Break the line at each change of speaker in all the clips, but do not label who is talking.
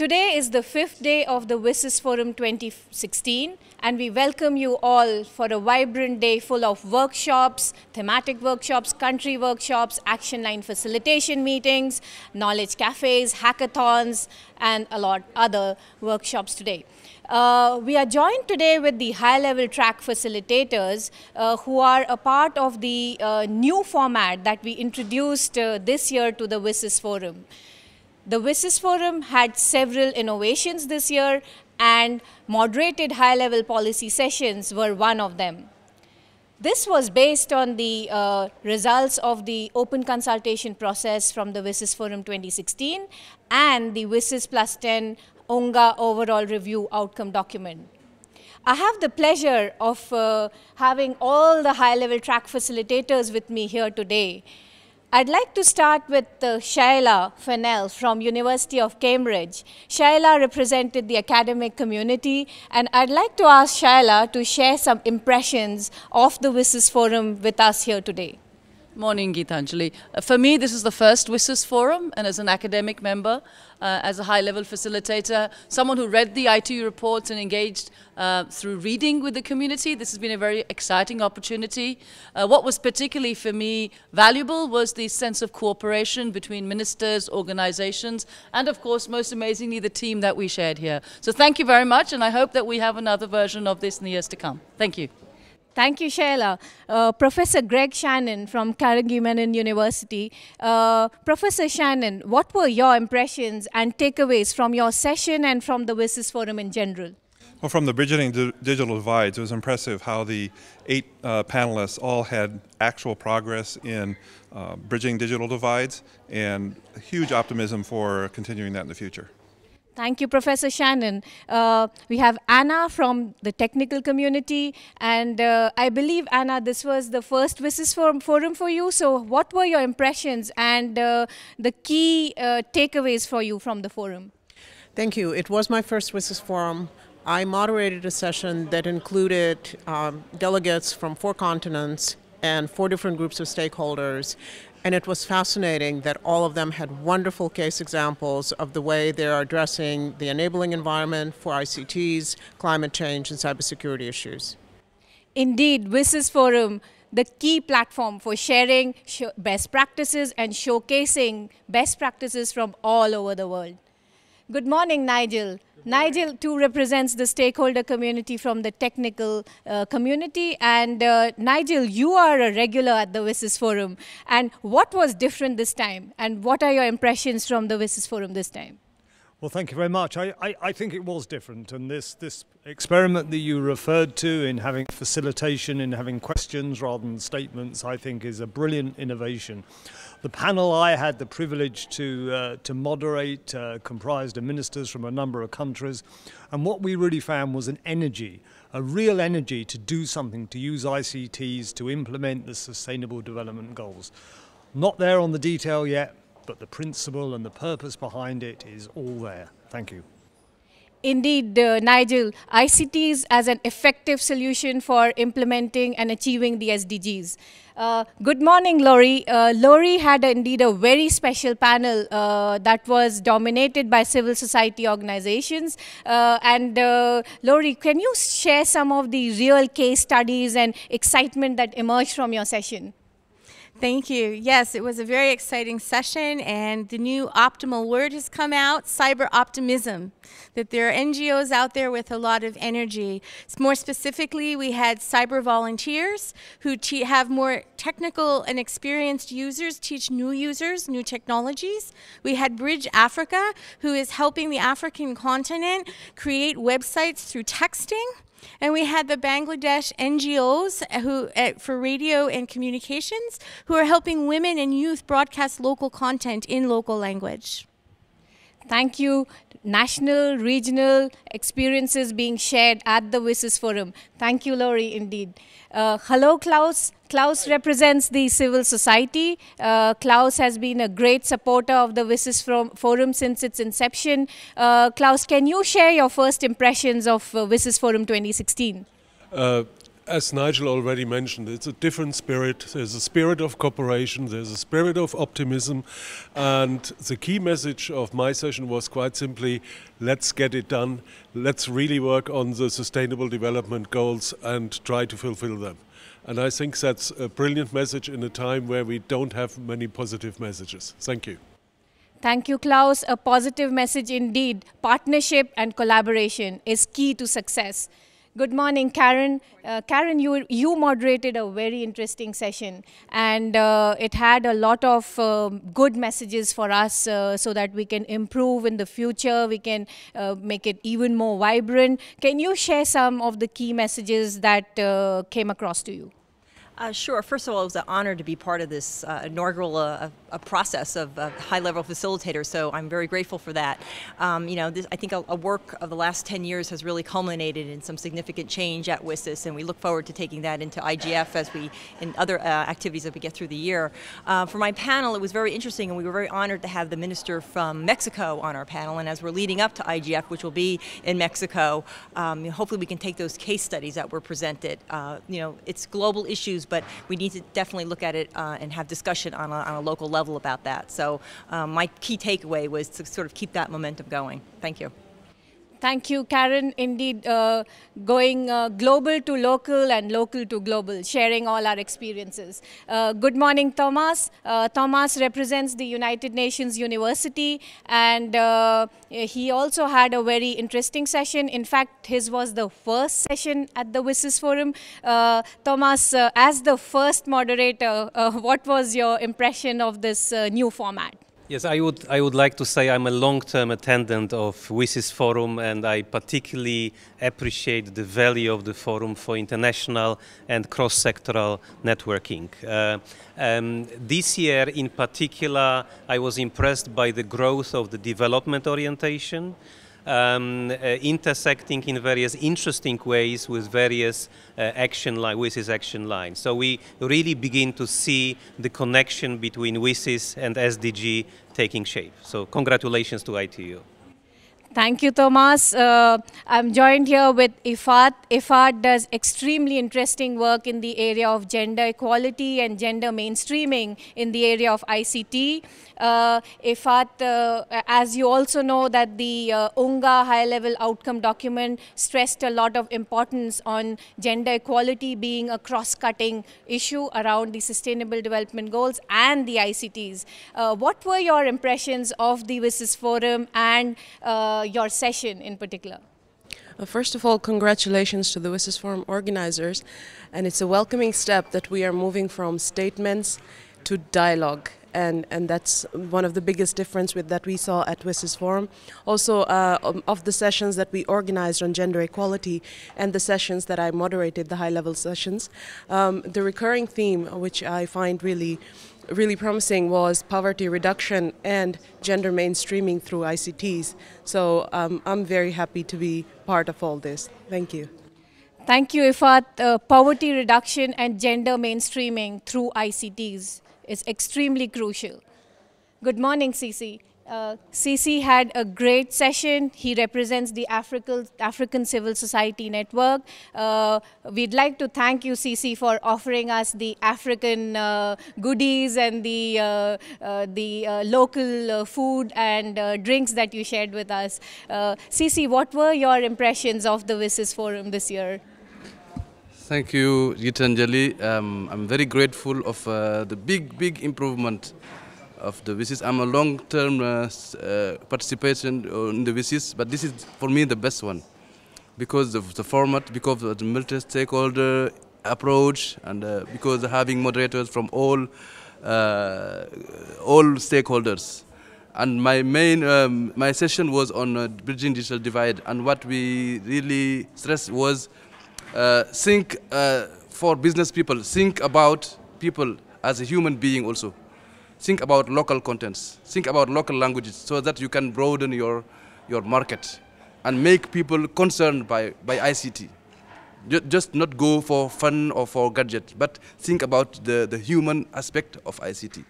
Today is the fifth day of the WSIS Forum 2016, and we welcome you all for a vibrant day full of workshops, thematic workshops, country workshops, action line facilitation meetings, knowledge cafes, hackathons, and a lot other workshops today. Uh, we are joined today with the high level track facilitators uh, who are a part of the uh, new format that we introduced uh, this year to the WSIS Forum. The WSIS Forum had several innovations this year, and moderated high level policy sessions were one of them. This was based on the uh, results of the open consultation process from the WSIS Forum 2016 and the WSIS Plus 10 UNGA overall review outcome document. I have the pleasure of uh, having all the high level track facilitators with me here today. I'd like to start with uh, Shaila Fennell from University of Cambridge. Shaila represented the academic community and I'd like to ask Shaila to share some impressions of the WSIS Forum with us here today.
Morning, Gitanjali. Uh, for me, this is the first WSIS forum, and as an academic member, uh, as a high-level facilitator, someone who read the ITU reports and engaged uh, through reading with the community, this has been a very exciting opportunity. Uh, what was particularly for me valuable was the sense of cooperation between ministers, organizations, and of course, most amazingly, the team that we shared here. So thank you very much, and I hope that we have another version of this in the years to come. Thank you.
Thank you, Shaila. Uh, Professor Greg Shannon from Carnegie Mellon University. Uh, Professor Shannon, what were your impressions and takeaways from your session and from the WSIS Forum in general?
Well, from the Bridging Digital Divides, it was impressive how the eight uh, panelists all had actual progress in uh, bridging digital divides and huge optimism for continuing that in the future.
Thank you, Professor Shannon. Uh, we have Anna from the technical community, and uh, I believe, Anna, this was the first WSIS forum, forum for you. So, what were your impressions and uh, the key uh, takeaways for you from the forum?
Thank you. It was my first WSIS forum. I moderated a session that included um, delegates from four continents and four different groups of stakeholders. And it was fascinating that all of them had wonderful case examples of the way they're addressing the enabling environment for ICTs, climate change, and cybersecurity issues.
Indeed, WSIS Forum, the key platform for sharing best practices and showcasing best practices from all over the world. Good morning, Nigel. Nigel too represents the stakeholder community from the technical uh, community. And uh, Nigel, you are a regular at the WSIS Forum. And what was different this time? And what are your impressions from the WSIS Forum this time?
Well, thank you very much. I, I, I, think it was different, and this, this experiment that you referred to in having facilitation, in having questions rather than statements, I think is a brilliant innovation. The panel I had the privilege to, uh, to moderate uh, comprised of ministers from a number of countries, and what we really found was an energy, a real energy to do something, to use ICTs to implement the Sustainable Development Goals. Not there on the detail yet, but the principle and the purpose behind it is all there. Thank you.
Indeed, uh, Nigel, ICTs as an effective solution for implementing and achieving the SDGs. Uh, good morning, Laurie. Uh, Laurie had indeed a very special panel uh, that was dominated by civil society organizations. Uh, and uh, Laurie, can you share some of the real case studies and excitement that emerged from your session?
Thank you. Yes, it was a very exciting session, and the new optimal word has come out cyber optimism. That there are NGOs out there with a lot of energy. More specifically, we had cyber volunteers who have more technical and experienced users teach new users new technologies. We had Bridge Africa, who is helping the African continent create websites through texting. And we had the Bangladesh NGOs who, uh, for radio and communications who are helping women and youth broadcast local content in local language.
Thank you national, regional experiences being shared at the WSIS Forum. Thank you, Laurie, indeed. Uh, hello, Klaus. Klaus represents the civil society. Uh, Klaus has been a great supporter of the WSIS Forum since its inception. Uh, Klaus, can you share your first impressions of uh, WSIS Forum 2016?
As Nigel already mentioned, it's a different spirit. There's a spirit of cooperation, there's a spirit of optimism, and the key message of my session was quite simply let's get it done, let's really work on the sustainable development goals and try to fulfill them. And I think that's a brilliant message in a time where we don't have many positive messages. Thank you.
Thank you, Klaus. A positive message indeed. Partnership and collaboration is key to success. Good morning, Karen. Uh, Karen, you, you moderated a very interesting session, and uh, it had a lot of um, good messages for us uh, so that we can improve in the future, we can uh, make it even more vibrant. Can you share some of the key messages that uh, came across to you?
Uh, sure. First of all, it was an honor to be part of this uh, inaugural uh, a process of high-level facilitators. So I'm very grateful for that. Um, you know, this, I think a, a, work of the last 10 years has really culminated in some significant change at WSIS, and we look forward to taking that into IGF as we in other uh, activities that we get through the year. Uh, for my panel, it was very interesting, and we were very honored to have the minister from Mexico on our panel. And as we're leading up to IGF, which will be in Mexico, um, hopefully we can take those case studies that were presented. Uh, you know, it's global issues but we need to definitely look at it uh, and have discussion on a, on a, local level about that. So um, my key takeaway was to sort of keep that momentum going. Thank you.
Thank you, Karen. Indeed, uh, going uh, global to local and local to global, sharing all our experiences. Uh, good morning, Thomas. Uh, Thomas represents the United Nations University, and uh, he also had a very interesting session. In fact, his was the first session at the WSIS Forum. Uh, Thomas, as the first moderator, what was your impression of this new format?
Yes, I would, I would like to say I'm a long-term attendant of WSIS Forum and I particularly appreciate the value of the forum for international and cross-sectoral networking. Uh, um, this year in particular, I was impressed by the growth of the development orientation um, uh, intersecting in various interesting ways with various uh, action line, WSIS action lines. So we really begin to see the connection between WSIS and SDG taking shape. So congratulations to ITU.
Thank you, Thomas. Uh, I'm joined here with Ifat. Ifat does extremely interesting work in the area of gender equality and gender mainstreaming in the area of ICT. Uh, Ifat, uh, as you also know, that the uh, high-level outcome document stressed a lot of importance on gender equality being a cross-cutting issue around the Sustainable Development Goals and the ICTs. Uh, what were your impressions of the WSIS Forum and uh, your session in particular?
Uh, first of all, congratulations to the WSIS Forum organizers. And it's a welcoming step that we are moving from statements to dialogue. And, and that's one of the biggest difference with that we saw at WSIS Forum. Also, uh, um, of the sessions that we organized on gender equality and the sessions that I moderated, the high-level sessions, um, the recurring theme, which I find really really promising was poverty reduction and gender mainstreaming through ICTs. So um, I'm very happy to be part of all this. Thank you.
Thank you, Ifat. Uh, poverty reduction and gender mainstreaming through ICTs is extremely crucial. Good morning, Cici. Uh, CC had a great session. He represents the African, African Civil Society Network. Uh, we'd like to thank you, CC, for offering us the African uh, goodies and the, uh, uh, the uh, local food and drinks that you shared with us. CC, what were your impressions of the WSIS Forum this year?
Thank you, Gitanjali. Um, I'm very grateful of the big, big improvement of the WSIS. I'm a long-term uh, uh, participation in the WSIS, but this is for me the best one because of the format, because of the multi-stakeholder approach, and uh, because having moderators from all uh, all stakeholders. And my main um, my session was on uh, bridging digital divide, and what we really stressed was uh, think for business people, think about people as a human being also think about local contents, think about local languages so that you can broaden your, your market and make people concerned by, by ICT. Just not go for fun or for gadget, but think about the, the human aspect of ICT.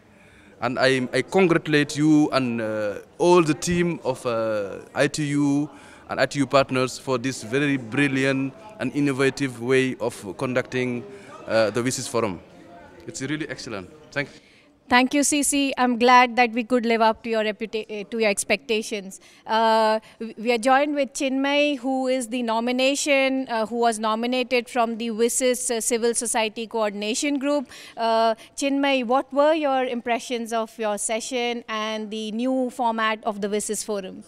And I, I congratulate you and uh, all the team of uh, ITU and ITU partners for this very brilliant and innovative way of conducting uh, the WSIS Forum. It's really excellent. Thank you.
Thank you, CC. I'm glad that we could live up to your to your expectations. Uh, we are joined with Chinmay, who is the nomination, uh, who was nominated from the WSIS uh, Civil Society Coordination Group. Uh, Chinmay, what were your impressions of your session and the new format of the WSIS Forum?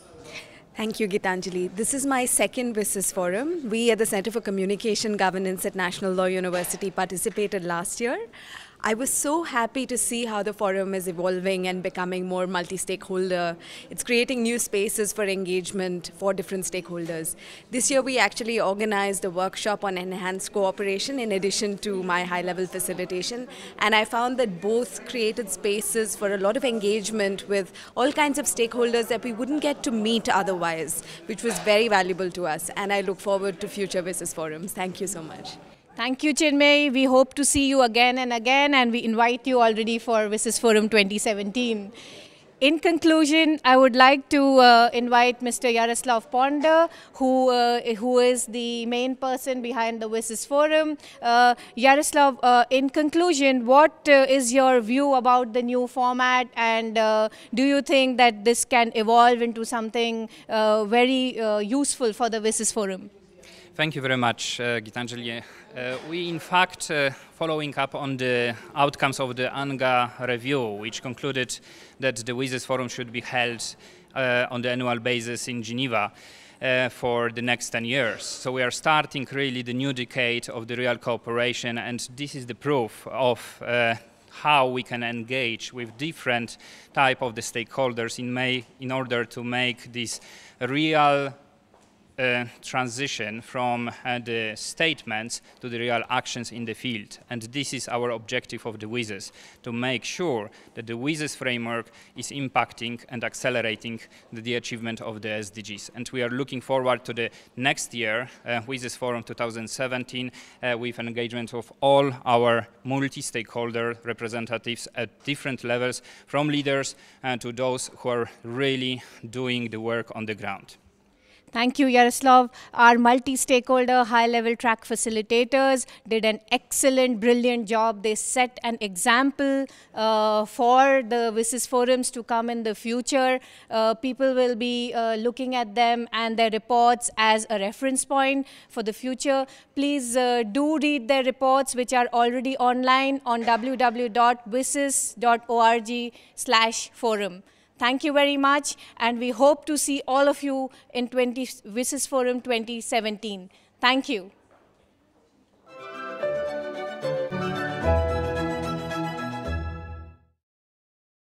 Thank you, Gitanjali. This is my second WSIS forum. We at the Center for Communication Governance at National Law University participated last year. I was so happy to see how the forum is evolving and becoming more multi stakeholder. It's creating new spaces for engagement for different stakeholders. This year, we actually organized a workshop on enhanced cooperation in addition to my high level facilitation. And I found that both created spaces for a lot of engagement with all kinds of stakeholders that we wouldn't get to meet otherwise, which was very valuable to us. And I look forward to future WSIS forums. Thank you so much.
Thank you, Chinmay. We hope to see you again and again, and we invite you already for WSIS Forum 2017. In conclusion, I would like to uh, invite Mr. Yaroslav Ponder, who, uh, who is the main person behind the WSIS Forum. Uh, Yaroslav, uh, in conclusion, what uh, is your view about the new format, and uh, do you think that this can evolve into something very useful for the WSIS Forum?
Thank you very much, uh, Gitanjali. Uh, we, in fact, uh, following up on the outcomes of the UNGA review, which concluded that the WSIS Forum should be held uh, on the annual basis in Geneva uh, for the next 10 years. So we are starting really the new decade of the real cooperation, and this is the proof of uh, how we can engage with different type of the stakeholders in, may, in order to make this real uh, transition from uh, the statements to the real actions in the field. And this is our objective of the WSIS, to make sure that the WSIS framework is impacting and accelerating the, the, achievement of the SDGs. And we are looking forward to the next year, uh, WSIS Forum 2017, uh, with engagement of all our multi-stakeholder representatives at different levels, from leaders uh, to those who are really doing the work on the ground.
Thank you, Yaroslav. Our multi-stakeholder high-level track facilitators did an excellent, brilliant job. They set an example uh, for the WSIS forums to come in the future. Uh, people will be uh, looking at them and their reports as a reference point for the future. Please uh, do read their reports, which are already online on www.wsis.org slash forum. Thank you very much, and we hope to see all of you in 20, WSIS Forum 2017. Thank you.